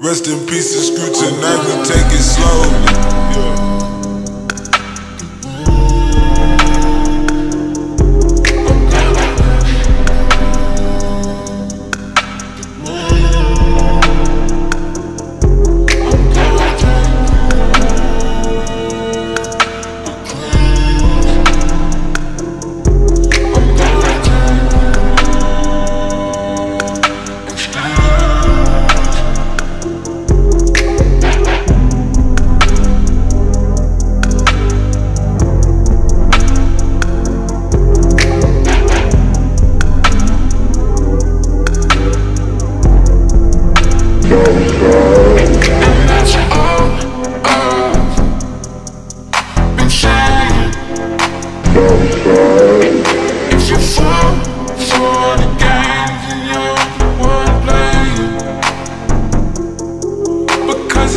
Rest in peace, Screw, tonight we take it slow.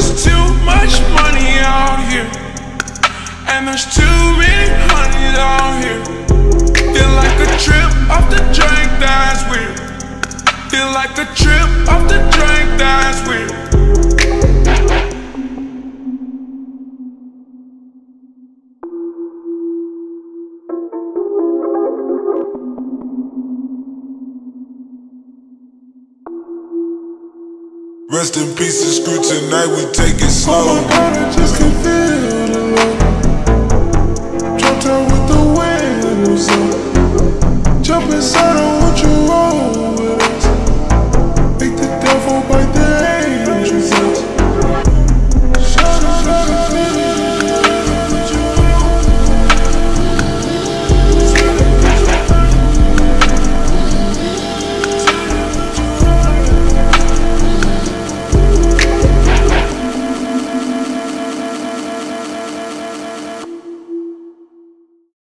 There's too much money out here And there's too many honeys out here. Feel like a trip off the Feel like a trip off the drink, that's weird Rest in peace to Screw tonight, we take it slow. Oh my God, I just can feel the love. Dropped out with the windows up.